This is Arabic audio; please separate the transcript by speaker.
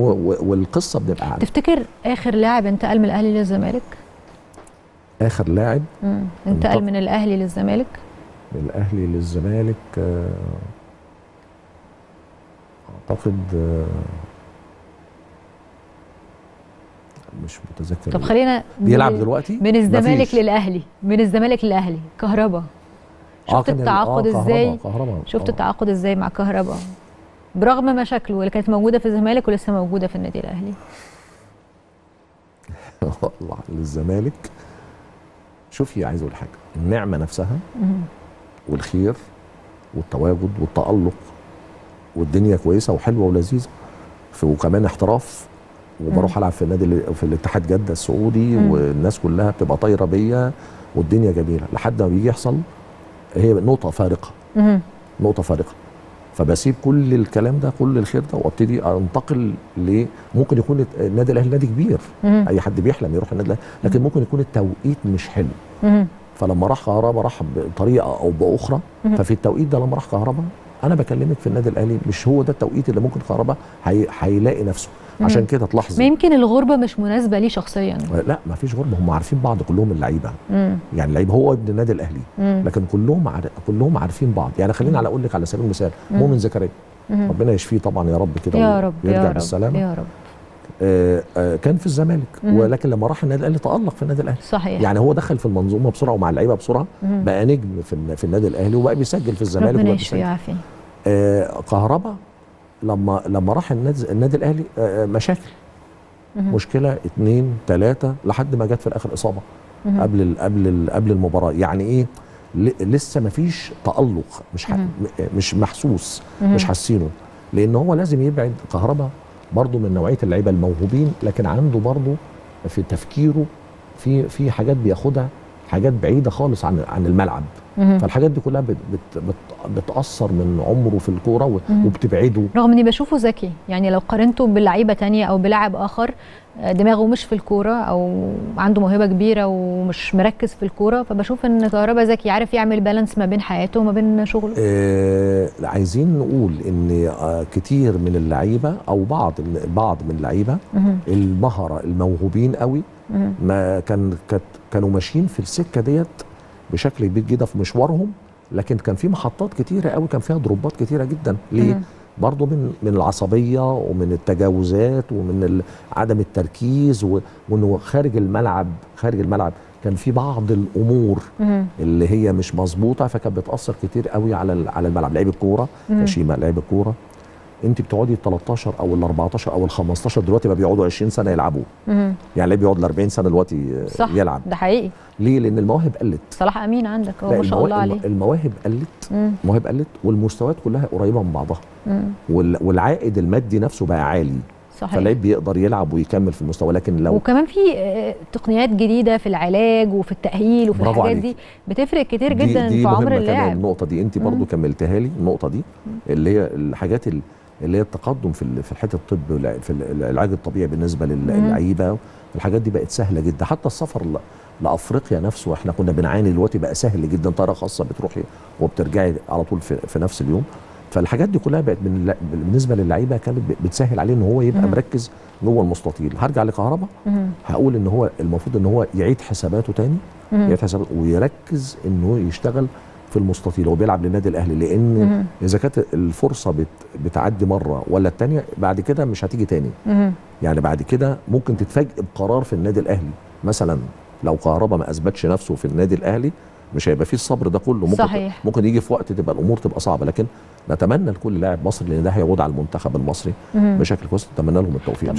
Speaker 1: والقصة بنبقى عارف
Speaker 2: تفتكر آخر لاعب انتقل من الأهلي للزمالك؟
Speaker 1: آخر لاعب.
Speaker 2: انتقل
Speaker 1: انتقل.
Speaker 2: من الأهلي للزمالك؟
Speaker 1: من الأهلي للزمالك آه، أعتقد آه، مش متذكر.
Speaker 2: طب خلينا
Speaker 1: بيلعب
Speaker 2: من-
Speaker 1: دلوقتي؟
Speaker 2: من الزمالك. للأهلي. من الزمالك للأهلي. كهربا.
Speaker 1: آه،
Speaker 2: شفت التعاقد
Speaker 1: إزاي؟ كهربا.
Speaker 2: شفت. التعاقد إزاي مع كهربا؟ برغم مشاكله اللي كانت موجودة في الزمالك ولسه موجودة في النادي الأهلي.
Speaker 1: والله للزمالك شوفي عايز أقول حاجة. النعمة نفسها. والخير والتواجد والتألق والدنيا كويسة وحلوة ولذيذة. وكمان احتراف وبروح ألعب في النادي ال- في الاتحاد جدة السعودي. والناس كلها بتبقى طايرة بيا والدنيا جميلة. لحد ما بيجي يحصل هي نقطة
Speaker 2: فارقة.
Speaker 1: نقطة فارقة. فبسيب كل الكلام ده كل الخير ده وابتدي انتقل ل ممكن يكون النادي الأهلي نادي كبير
Speaker 2: مم.
Speaker 1: أي حد بيحلم يروح النادي الأهلي لكن ممكن يكون التوقيت مش حلو
Speaker 2: مم.
Speaker 1: فلما راح كهربا راح بطريقة أو بأخرى
Speaker 2: مم.
Speaker 1: ففي التوقيت ده لما راح كهربا أنا بكلمك في النادي الأهلي مش هو ده التوقيت اللي ممكن كهربا هي... هيلاقي نفسه. عشان كده تلاحظي.
Speaker 2: يمكن الغربة مش مناسبة ليه شخصيا.
Speaker 1: لا ما فيش غربة. هم عارفين بعض كلهم
Speaker 2: اللعيبة.
Speaker 1: يعني اللعيبه هو ابن النادي
Speaker 2: الأهلي.
Speaker 1: لكن كلهم عار... كلهم عارفين بعض. يعني خليني على أقول لك على سبيل المثال. مؤمن زكريا. ربنا يشفيه طبعا يا رب كده
Speaker 2: يا رب
Speaker 1: ويرجع
Speaker 2: يا رب
Speaker 1: بالسلامة.
Speaker 2: يا رب.
Speaker 1: آه آه كان في الزمالك
Speaker 2: مم.
Speaker 1: ولكن لما راح النادي الأهلي تألق في النادي الأهلي
Speaker 2: صحيح
Speaker 1: يعني هو دخل في المنظومة بسرعة ومع اللعيبة بسرعة
Speaker 2: مم.
Speaker 1: بقى نجم في في النادي الأهلي وبقى بيسجل في الزمالك
Speaker 2: ربنا يشفيه. ويعافيه
Speaker 1: آه كهربا لما لما راح النادي النادي الأهلي آه آه، مشاكل
Speaker 2: مم.
Speaker 1: مشكلة اتنين تلاتة لحد ما جت في الآخر إصابة
Speaker 2: مم.
Speaker 1: قبل ال قبل ال قبل المباراة يعني إيه لسه ما فيش تألق مش مش محسوس
Speaker 2: مم.
Speaker 1: مش حاسينه لأن هو لازم يبعد كهربا برضه من نوعية اللعيبة الموهوبين لكن عنده برضه في تفكيره في في حاجات بياخدها حاجات بعيدة خالص عن عن الملعب. فالحاجات دي كلها بت بت بت بتأثر من عمره في
Speaker 2: الكورة.
Speaker 1: وبتبعده
Speaker 2: رغم إني بشوفه ذكي يعني لو قارنته بلعيبة تانية أو بلاعب آخر آه، دماغه مش في الكورة أو عنده موهبة كبيرة ومش مركز في الكورة فبشوف إن كهربا ذكي عارف يعمل بالانس ما بين حياته وما بين شغله
Speaker 1: آه عايزين نقول إن آه كتير من اللعيبة أو بعض من بعض من
Speaker 2: اللعيبة.
Speaker 1: المهره الموهوبين قوي. ما كان كانوا ماشيين في السكة ديت بشكل كبير جدا في مشوارهم لكن كان في محطات كتيرة قوي كان فيها ضربات كتيرة جدا ليه
Speaker 2: مم.
Speaker 1: برضه من من العصبية ومن التجاوزات ومن عدم التركيز وإنه خارج الملعب خارج الملعب كان في بعض الأمور
Speaker 2: مهم.
Speaker 1: اللي هي مش مظبوطة فكانت بتأثر كتير قوي على على الملعب لعيب الكورة
Speaker 2: مم.
Speaker 1: شيماء لعيب الكورة انت بتقعدي ال 13 أو ال 14 أو ال 15 دلوقتي بقى بيقعدوا 20 سنة يلعبوا. يعني لعيب بيقعد ال 40 سنة دلوقتي
Speaker 2: صح
Speaker 1: يلعب.
Speaker 2: ده حقيقي.
Speaker 1: ليه؟ لأن المواهب قلت.
Speaker 2: صلاح أمين عندك هو ما شاء الله عليه.
Speaker 1: الم- المواهب قلت. المواهب قلت والمستويات كلها قريبة من بعضها. والعائد المادي نفسه بقى عالي.
Speaker 2: صحيح.
Speaker 1: فاللعيب بيقدر يلعب ويكمل في المستوى. لكن لو
Speaker 2: وكمان في آه، تقنيات جديدة في العلاج وفي التأهيل وفي الحاجات
Speaker 1: عليكي.
Speaker 2: دي بتفرق كتير
Speaker 1: دي
Speaker 2: جدا
Speaker 1: دي
Speaker 2: في عمر اللاعب.
Speaker 1: النقطة دي انت. برضو كملتها لي النقطة دي اللي هي الحاجات ال- اللي هي التقدم في في حتة الطب في ال- العلاج الطبيعي بالنسبة لل-
Speaker 2: مم.
Speaker 1: للعيبة الحاجات دي بقت سهلة جدا حتى السفر لأفريقيا نفسه إحنا كنا بنعاني دلوقتي بقى سهل جدا طيارة خاصة بتروحي وبترجعي على طول في, في نفس اليوم فالحاجات دي كلها بقت بالنسبة للعيبة كانت بتسهل عليه إن هو يبقى
Speaker 2: مم.
Speaker 1: مركز جوه المستطيل هرجع لكهربا
Speaker 2: مم.
Speaker 1: هقول إن هو المفروض إن هو يعيد حساباته تاني
Speaker 2: مم.
Speaker 1: يعيد حساباته ويركز انه يشتغل في المستطيل هو بيلعب للنادي الأهلي لأن
Speaker 2: مم.
Speaker 1: إذا كانت الفرصة بت بتعدي مرة ولا التانية بعد كده مش هتيجي تاني. يعني بعد كده ممكن تتفاجئ بقرار في النادي الأهلي مثلا لو كهربا ما أثبتش نفسه في النادي الأهلي مش هيبقى فيه الصبر ده كله ممكن
Speaker 2: صحيح.
Speaker 1: ممكن يجي في وقت تبقى الأمور تبقى صعبة لكن نتمنى لكل لاعب مصري لأن ده هيعود على المنتخب المصري
Speaker 2: مم.
Speaker 1: بشكل كويس نتمنى لهم التوفيق